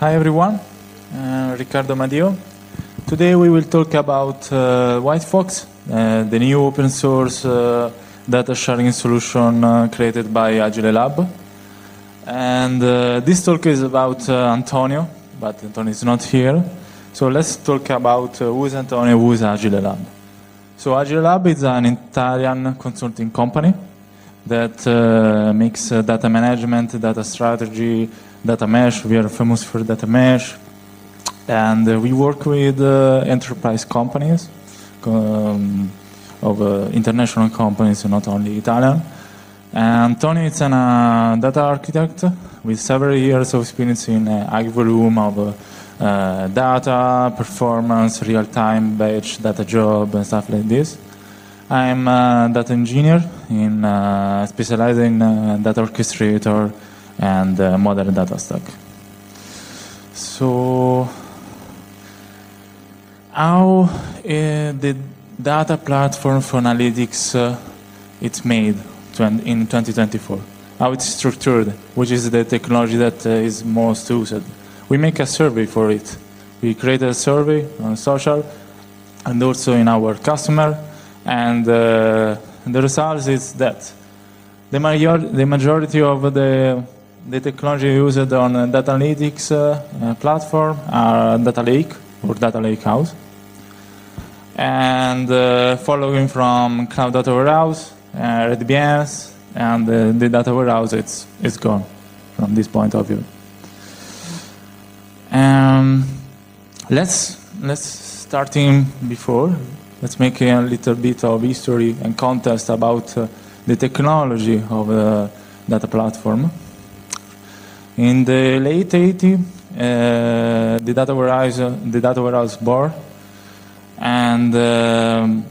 Hi everyone, uh, Riccardo Amadio. Today we will talk about uh, WhiteFox, uh, the new open source uh, data sharing solution uh, created by Agile Lab. And uh, this talk is about Antonio, but Antonio is not here. So let's talk about who is Antonio, who is Agile Lab. So Agile Lab is an Italian consulting company that uh, makes uh, data management, data strategy, data mesh. We are famous for data mesh. And uh, we work with uh, enterprise companies um, of uh, international companies, not only Italian. And Tony is a uh, data architect with several years of experience in high volume of data, performance, real-time batch data job, and stuff like this. I'm a data engineer in uh, specialized in uh, data orchestrator and uh, modern data stack. So, how uh, the data platform for analytics uh, it's made in 2024? How it's structured? Which is the technology that uh, is most used? We make a survey for it. We create a survey on social and also in our customer, and uh, the result is that the, major- the majority of the, the technology used on data analytics uh, platform are data lake or data lake house. And uh, following from cloud data warehouse, uh, RDBMS, and uh, the data warehouse, it's, it's gone from this point of view. Um, let's let's starting before. Let's make a little bit of history and context about uh, the technology of the data platform. In the late 80s, uh, the data warehouse the data warehouse born, and um,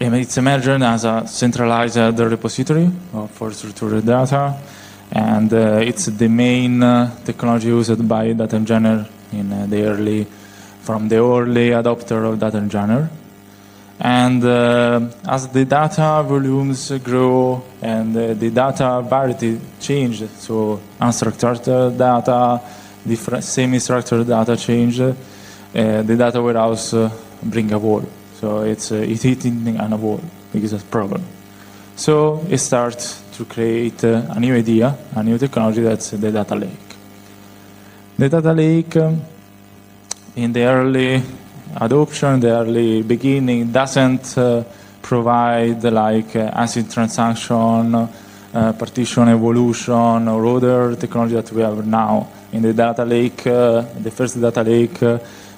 it's emerged as a centralized repository for structured data, and uh, it's the main uh, technology used by data engineer in uh, the early, from the early adopter of data engineer. And uh, as the data volumes grow and uh, the data variety change, so unstructured data, different semi-structured data change, uh, the data warehouse uh, bring a wall. So it's uh, it hitting on a wall because of problem. So it starts to create uh, a new idea, a new technology that's the data lake. The data lake um, in the early adoption, the early beginning doesn't uh, provide like uh, ACID transaction, uh, partition evolution, or other technology that we have now. In the data lake, uh, the first data lake,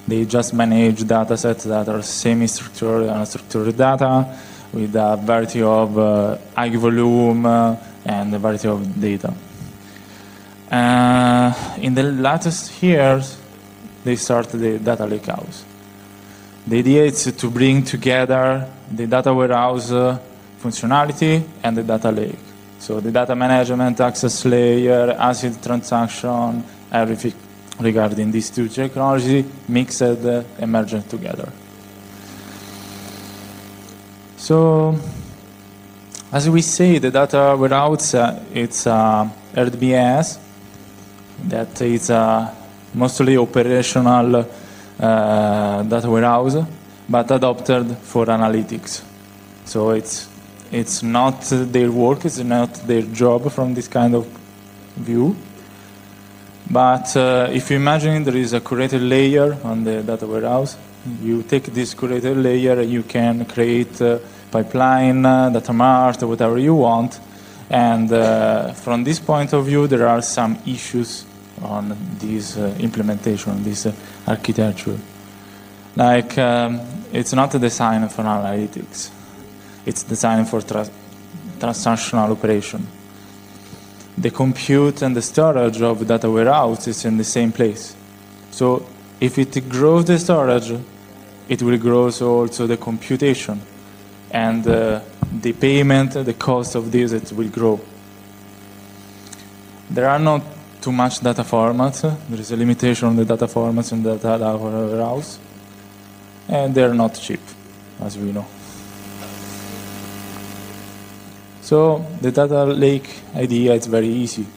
they just manage data sets that are semi-structured and structured data with a variety of high volume and a variety of data. Uh, in the latest years, they started the data lake house. The idea is to bring together the data warehouse uh, functionality and the data lake. So the data management, access layer, ACID transaction, everything regarding these two technologies mixed uh, emergent together. So, as we say, the data warehouse uh, it's uh, RDBS that is a mostly operational uh, data warehouse, but adopted for analytics. So it's it's not their work, it's not their job from this kind of view. But uh, if you imagine there is a curated layer on the data warehouse, you take this curated layer, you can create a pipeline, uh, data mart, whatever you want. And uh, from this point of view, there are some issues on this uh, implementation, this uh, architecture. Like, um, it's not a design for analytics. It's designed for tra- transactional operation. The compute and the storage of data warehouse is in the same place. So if it grows the storage, it will grow also the computation. And uh, the payment, the cost of this, it will grow. There are not too much data format. There is a limitation on the data formats in the data warehouse. And they're not cheap, as we know. So the data lake idea is very easy.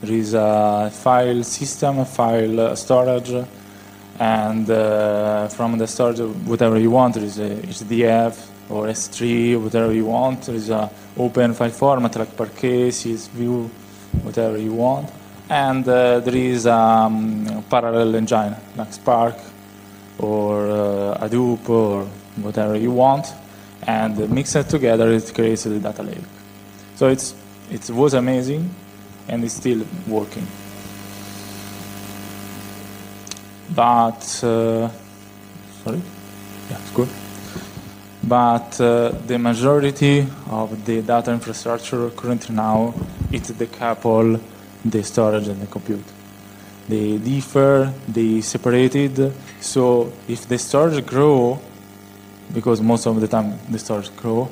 There is a file system, a file storage, and uh, from the storage, whatever you want, there is a HDF or S3, whatever you want. There is a open file format like Parquet, CSV, whatever you want. And uh, there is a um, parallel engine like Spark or uh, Hadoop or whatever you want. And mix it together, it creates the data lake. So it's, it was amazing and it's still working. But, uh, sorry? Yeah, it's good. But uh, the majority of the data infrastructure currently now it's decouple the storage and the compute. They differ, they separated. So if the storage grow, because most of the time the storage grow,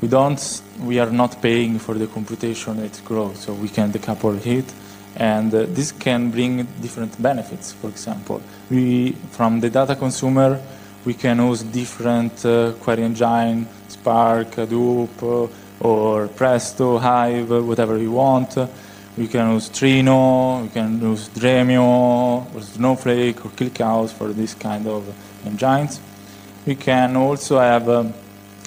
we don't, we are not paying for the computation it grows. So we can decouple it, and uh, this can bring different benefits. For example, we from the data consumer, we can use different uh, query engine, Spark, Hadoop, uh, or Presto, Hive, whatever you want. We can use Trino, we can use Dremio, or Snowflake, or ClickHouse for this kind of engines. We can also have um,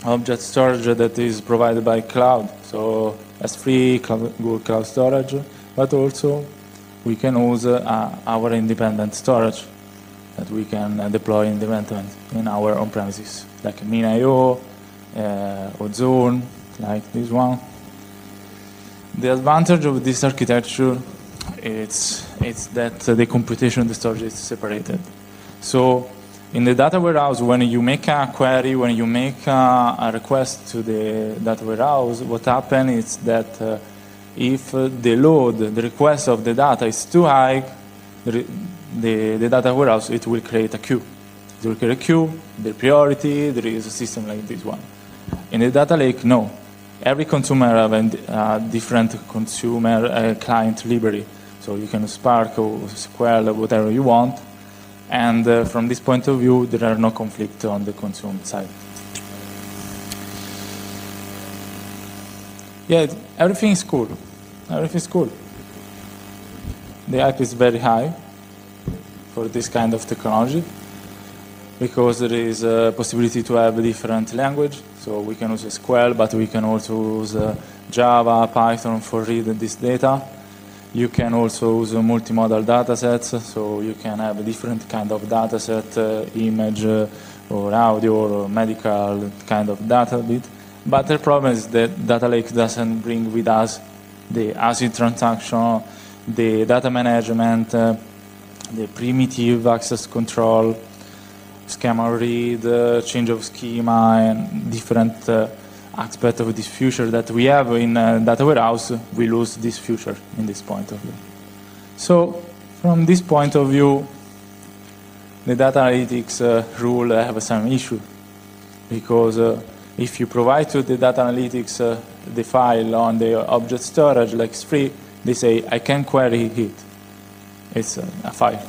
object storage that is provided by cloud, so S3, cloud, Google Cloud Storage, but also we can use uh, our independent storage that we can uh, deploy independently in our on-premises, like MinIO, uh, Ozone, like this one. The advantage of this architecture is it's that the computation and the storage is separated. So in the data warehouse, when you make a query, when you make a, a request to the data warehouse, what happens is that uh, if the load, the request of the data is too high, the, the, the, data warehouse, it will create a queue. It will create a queue, the priority, there is a system like this one. In the data lake, no every consumer have a uh, different consumer uh, client library. So you can Spark or SQL whatever you want. And uh, from this point of view, there are no conflict on the consumer side. Yeah, everything is cool. Everything is cool. The hype is very high for this kind of technology because there is a possibility to have a different language. So we can use SQL, but we can also use uh, Java, Python for read this data. You can also use multimodal data sets, so you can have a different kind of data set, uh, image uh, or audio or medical kind of data bit. But the problem is that data lake doesn't bring with us the ACID transaction, the data management, uh, the primitive access control, schema read, uh, change of schema, and different uh, aspect of this future that we have in uh, data warehouse, we lose this future in this point of view. So from this point of view, the data analytics uh, rule have some issue because uh, if you provide to the data analytics uh, the file on the object storage like free, they say I can query it. It's a file.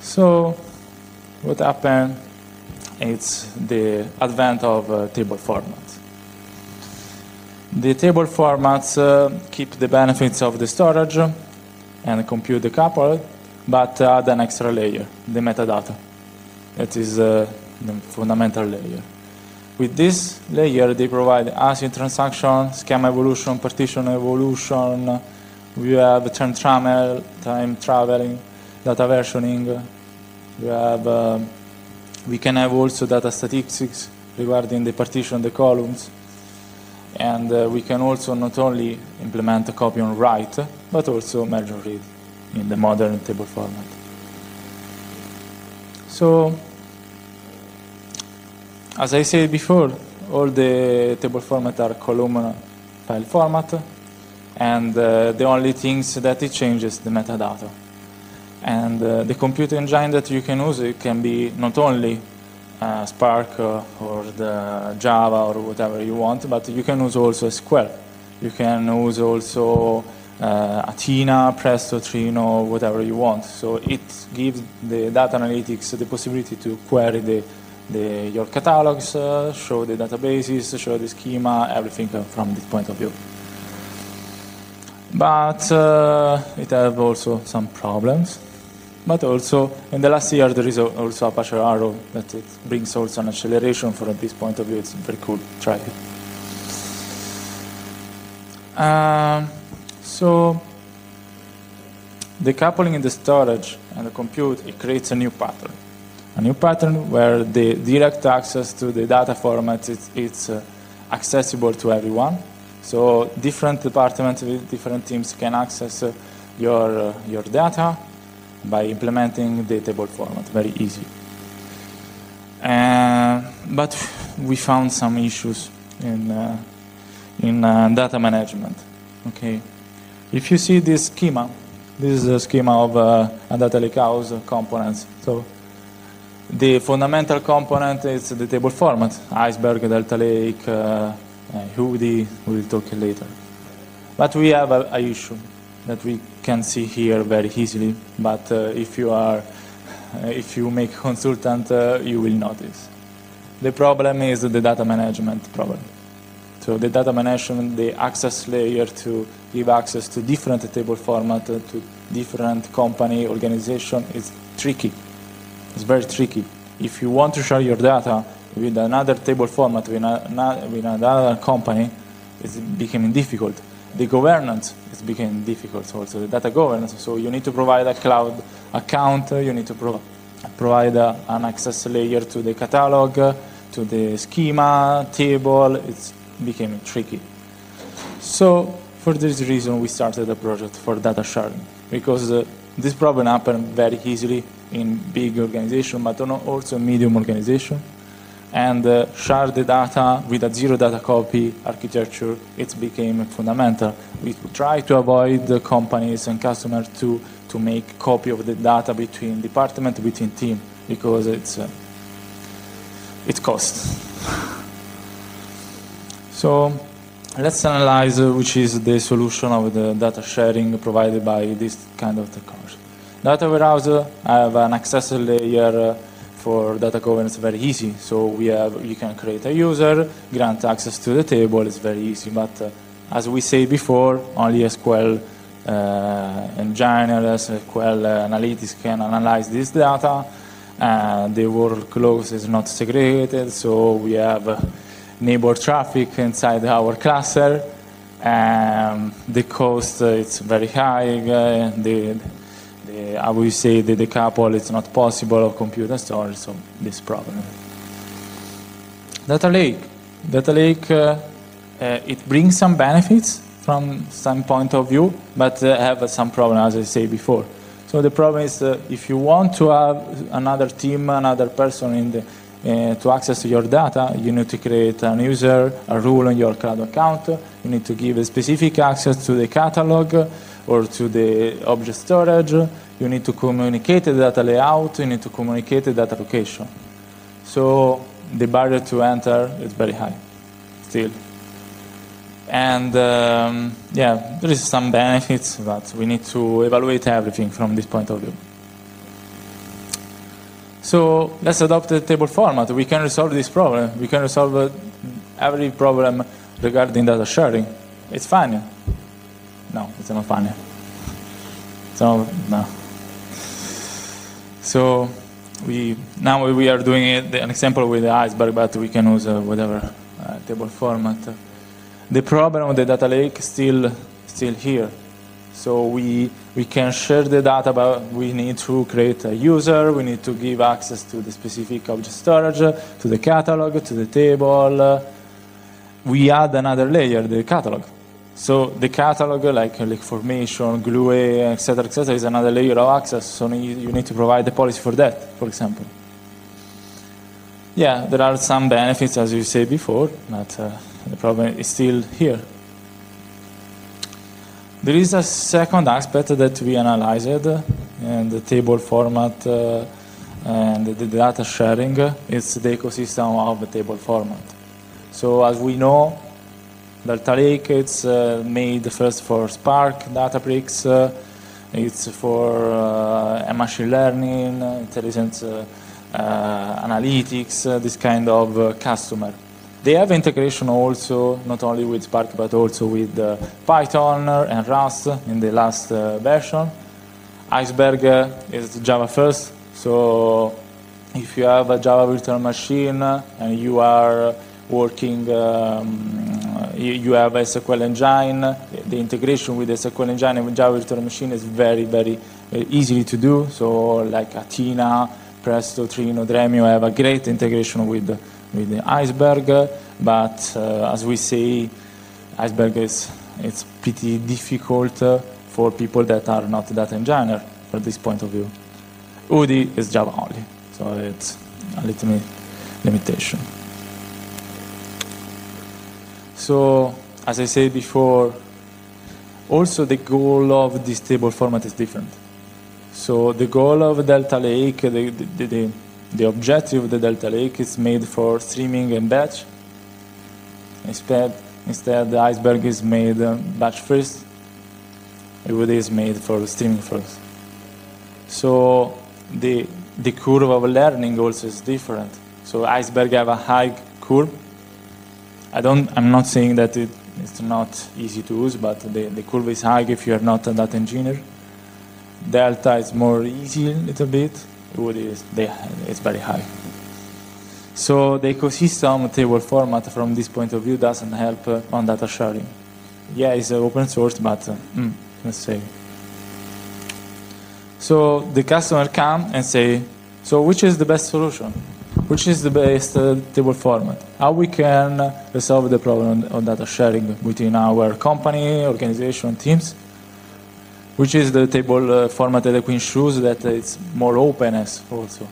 So what happened is the advent of uh, table formats. The table formats uh, keep the benefits of the storage and compute the couple, but add an extra layer, the metadata. That is uh, the fundamental layer. With this layer, they provide ACID transaction, schema evolution, partition evolution. We have time travel, time traveling, data versioning, we have uh, we can have also data statistics regarding the partition of the columns. And uh, we can also not only implement a copy on write but also merge and read in the modern table format. So as I said before all the table format are column file format. And uh, the only things that it changes the metadata and uh, the compute engine that you can use, it can be not only uh, Spark uh, or the Java or whatever you want, but you can use also SQL. You can use also uh, Athena, Presto, Trino, whatever you want. So it gives the data analytics the possibility to query the, the, your catalogs, uh, show the databases, show the schema, everything from this point of view. But uh, it has also some problems. But also, in the last year, there is also Apache Arrow that it brings also an acceleration from this point of view. It's very cool. Try it. Um, so, the coupling in the storage and the compute, it creates a new pattern. A new pattern where the direct access to the data format is it's uh, accessible to everyone. So different departments with different teams can access uh, your, uh, your data by implementing the table format, very easy. Uh, but we found some issues in, in data management. Okay, if you see this schema, this is a schema of uh, a data lakehouse components. So the fundamental component is the table format, iceberg, delta lake, uh, Hudi, we'll talk later. But we have a, a issue that we can see here very easily. But uh, if you are, uh, if you make consultant, uh, you will notice. The problem is the data management problem. So the data management, the access layer to give access to different table format uh, to different company organization is tricky. It's very tricky. If you want to share your data with another table format with, a, with another company, it's becoming difficult the governance is becoming difficult also, the data governance. So you need to provide a cloud account, you need to pro provide a, an access layer to the catalog, to the schema, table. It's becoming tricky. So for this reason, we started a project for data sharing because uh, this problem happens very easily in big organization, but also medium organization and uh, share the data with a zero data copy architecture, it became fundamental. We try to avoid the companies and customers to, to make copy of the data between department, between team, because it's, uh, it costs. so let's analyze uh, which is the solution of the data sharing provided by this kind of technology. Data warehouse I have an access layer uh, for data governance very easy. So we have, you can create a user, grant access to the table, it's very easy. But uh, as we say before, only SQL uh, in general, SQL uh, Analytics can analyze this data. Uh, the workload is not segregated, so we have uh, neighbor traffic inside our cluster. Um, the cost uh, is very high. Uh, the, I would say the couple it's not possible of computer storage, so this problem. Data lake. Data lake, uh, uh, it brings some benefits from some point of view, but uh, have some problem, as I say before. So the problem is uh, if you want to have another team, another person in the, uh, to access your data, you need to create an user, a rule on your cloud account. You need to give a specific access to the catalog or to the object storage you need to communicate the data layout, you need to communicate the data location. So the barrier to enter is very high still. And um, yeah, there is some benefits, but we need to evaluate everything from this point of view. So let's adopt the table format. We can resolve this problem. We can resolve uh, every problem regarding data sharing. It's fine. No, it's not funny. So, no. So we now we are doing it, an example with the iceberg, but we can use uh, whatever uh, table format. The problem with the data lake still still here. So we we can share the data, but we need to create a user. We need to give access to the specific object storage, to the catalog, to the table. We add another layer, the catalog. So the catalog, like, Lake Formation, glue, etc., etc., is another layer of access. So you need to provide the policy for that, for example. Yeah, there are some benefits, as you said before, but uh, the problem is still here. There is a second aspect that we analyzed in the table format uh, and the data sharing. It's the ecosystem of the table format. So as we know, Delta Lake, it's uh, made first for Spark, Databricks, uh, it's for uh, machine learning, uh, intelligence uh, uh, analytics, this kind of customer. they have integration also not only with Spark but also with Python and Rust in the last version. Iceberg is Java first, so if you have a Java virtual machine and you are working, um, you, have a SQL engine, the integration with the SQL engine and Java virtual machine is very, very, very easy to do. So like Athena, Presto, Trino, Dremio have a great integration with, with the Iceberg, but uh, as we say, Iceberg is it's pretty difficult uh, for people that are not data engineer from this point of view. Hudi is Java only, so it's a little limitation. So, as I said before, also the goal of this table format is different. So the goal of Delta Lake, the, the, the, the objective of the Delta Lake is made for streaming and batch. Instead, instead the iceberg is made uh, batch first. It is made for streaming first. So the, the curve of learning also is different. So iceberg have a high curve. I don't, I'm not saying that it, it's not easy to use, but the, the curve is high if you're not a data engineer. Delta is more easy a little bit. Wood is they, it's very high. So the ecosystem table format from this point of view doesn't help uh, on data sharing. Yeah, it's uh, open source, but uh, mm, let's say. So the customer come and say, so which is the best solution? Which is the best uh, table format? How we can resolve the problem on, data sharing within our company, organization, teams? which is the table uh, format that we choose that it's more openness also.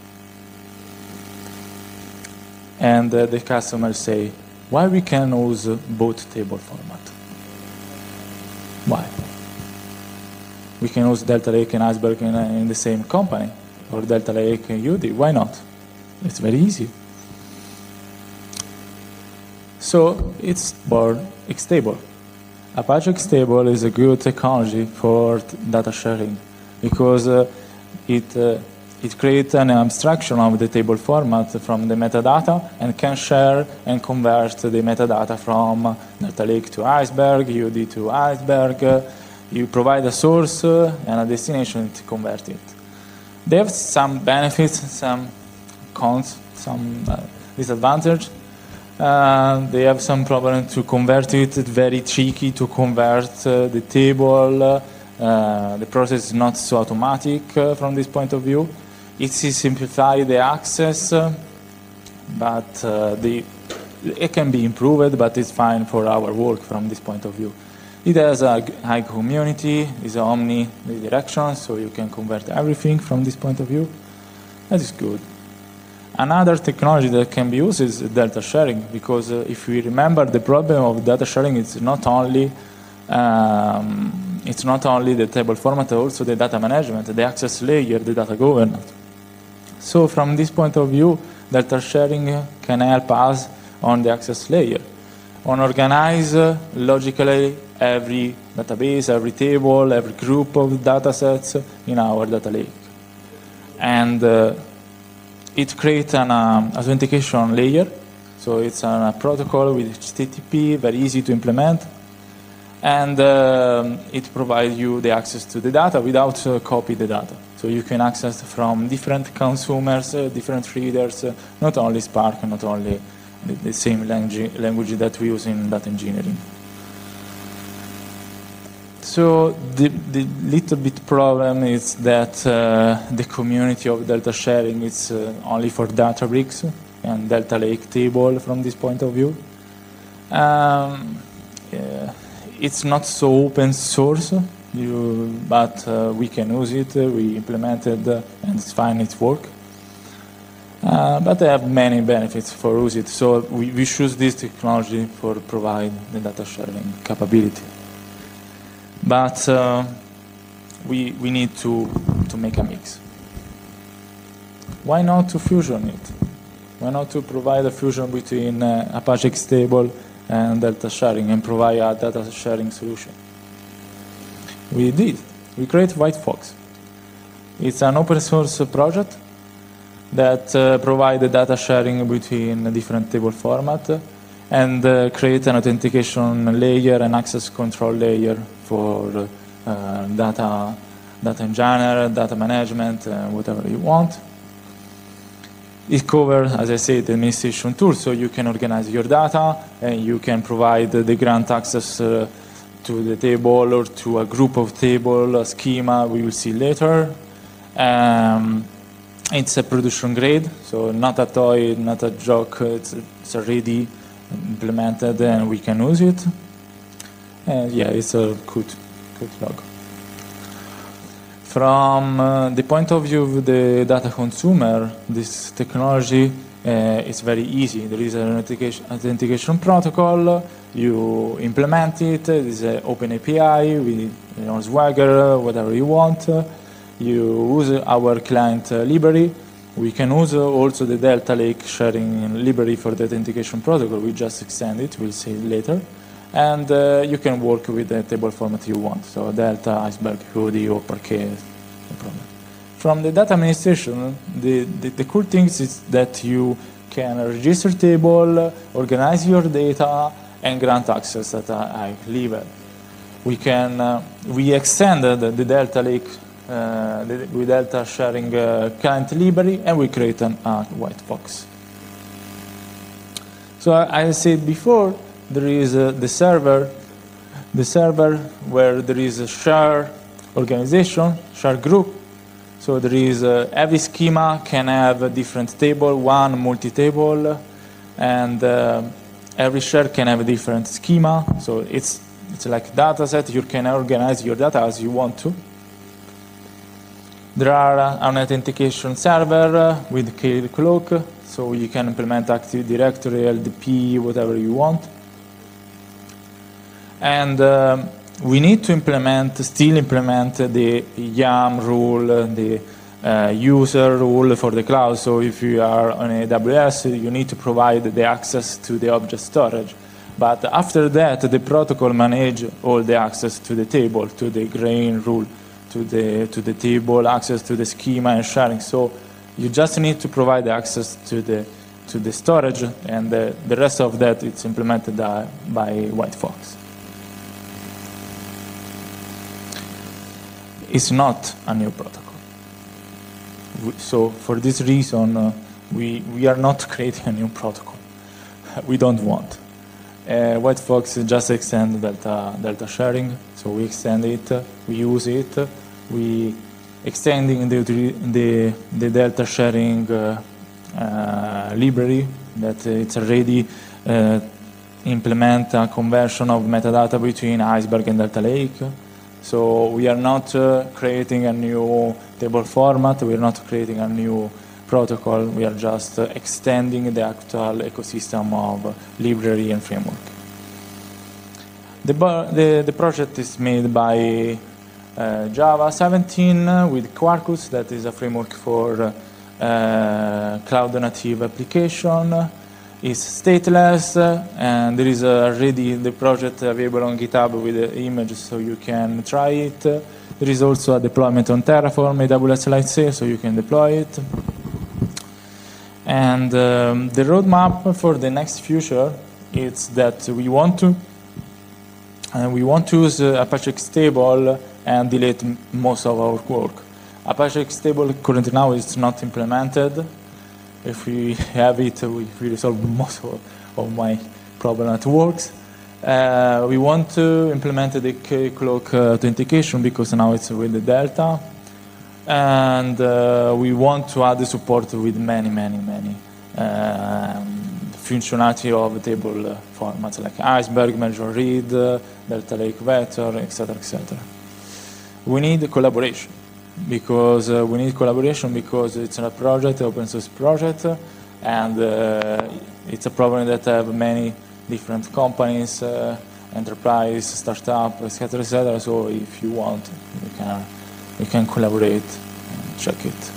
And uh, the customers say, why we can use both table format? Why? We can use Delta Lake and Iceberg in, uh, in the same company, or Delta Lake and Hudi. Why not? It's very easy. So it's more stable. Apache Xtable is a good technology for data sharing because uh, it, uh, it creates an abstraction of the table format from the metadata and can share and convert the metadata from Delta Lake to Iceberg, Hudi to Iceberg. You provide a source uh, and a destination to convert it. They have some benefits, some cons, some uh, disadvantages uh, they have some problem to convert it. It's very tricky to convert uh, the table. Uh, the process is not so automatic from this point of view. It simplifies the access, but the, it can be improved, but it's fine for our work from this point of view. It has a high community, it's omni direction, so you can convert everything from this point of view. That is good. Another technology that can be used is data sharing, because uh, if we remember, the problem of data sharing is not only um, it's not only the table format, also the data management, the access layer, the data governance. So from this point of view, data sharing can help us on the access layer, on organize uh, logically every database, every table, every group of data sets in our data lake. And uh, it creates an um, authentication layer. So it's a protocol with HTTP, very easy to implement. And um, it provides you the access to the data without uh, copy the data. So you can access from different consumers, uh, different readers, uh, not only Spark, not only the, the same language, language that we use in data engineering. So the, the little bit problem is that uh, the community of Delta sharing is uh, only for Databricks and Delta Lake table from this point of view. Um, yeah, it's not so open source, you, but uh, we can use it. we implemented uh, and it's fine. It's work. Uh, but they have many benefits for use it. So we, we choose this technology for provide the data sharing capability but uh, we, we need to, to make a mix. Why not to fusion it? Why not to provide a fusion between uh, Apache Xtable and Delta sharing and provide a data sharing solution? We did. We created White Fox. It's an open source project that uh, provides data sharing between different table formats and uh, create an authentication layer and access control layer for uh, data, data in general, data management, uh, whatever you want. It covers, as I said, the administration tool, so you can organize your data and you can provide the grant access uh, to the table or to a group of table, a schema we will see later. Um, it's a production grade, so not a toy, not a joke, it's, it's already implemented and we can use it. And yeah, it's a good, good log. From uh, the point of view of the data consumer, this technology uh, is very easy. There is an authentication, authentication protocol, you implement it, it is an open API with you know, Swagger, whatever you want. You use our client uh, library. We can use also the Delta Lake sharing library for the authentication protocol. We just extend it, we'll see it later. And uh, you can work with the table format you want. So Delta, Iceberg, Hudi, or Parquet, no problem. From the data administration, the, the, the cool thing is that you can register table, organize your data, and grant access at a high level. We can, uh, we extended the Delta Lake the, with Delta sharing uh, client library, and we create an, White Fox. So I, said before, there is uh, the server, the server where there is a share organization, share group. So there is uh, every schema can have a different table, one multi-table, and uh, every share can have a different schema. So it's it's like data set. You can organize your data as you want to. There are an authentication server with Keycloak, so you can implement Active Directory, LDAP, whatever you want. And um, we need to implement, still implement the IAM rule, the uh, user rule for the cloud. So if you are on AWS, you need to provide the access to the object storage. But after that, the protocol manage all the access to the table, to the grain rule, to the, to the table, access to the schema and sharing. So you just need to provide access to the, to the storage, and the, the rest of that it's implemented uh, by White Fox. It's not a new protocol. So for this reason, uh, we, we are not creating a new protocol. we don't want. Uh, White Fox just extend delta, delta sharing, so we extend it, we use it, we extending the, the, the delta sharing uh, uh, library that it's already uh, implement a conversion of metadata between Iceberg and Delta Lake. So we are not uh, creating a new table format, we are not creating a new protocol, we are just extending the actual ecosystem of library and framework. The, the, the project is made by Java 17 with Quarkus, that is a framework for uh, cloud native application. It's stateless, and there is already the project available on GitHub with the image, so you can try it. There is also a deployment on Terraform, AWS Lightsail, so you can deploy it. And um, the roadmap for the next future is that we want to and we want to use uh, Apache Xtable and delete most of our work. Apache Xtable currently now is not implemented. If we have it, we, we resolve most of, of my problem at works. Uh, we want to implement the Keycloak uh, authentication because now it's with the Delta. And uh, we want to add the support with many, many, many um, functionality of table uh, formats like Iceberg, Major Read, uh, Delta Lake Vector, etc., etc we need collaboration because uh, we need collaboration because it's a project, open source project, and uh, it's a problem that have many different companies, uh, enterprise, startup, etc., etc. So if you want, you can we can collaborate and check it.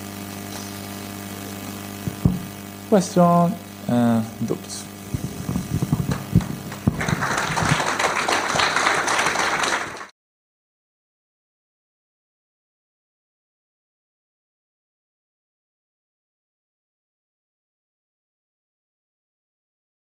Question, uh, doubts.